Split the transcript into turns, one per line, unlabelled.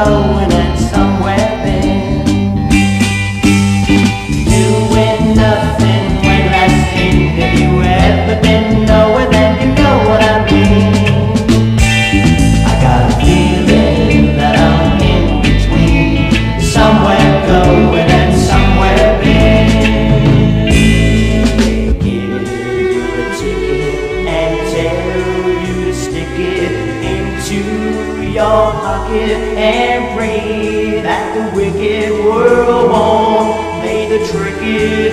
Oh. your pocket and pray that the wicked world won't play the trickiest.